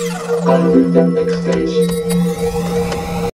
I will the next stage.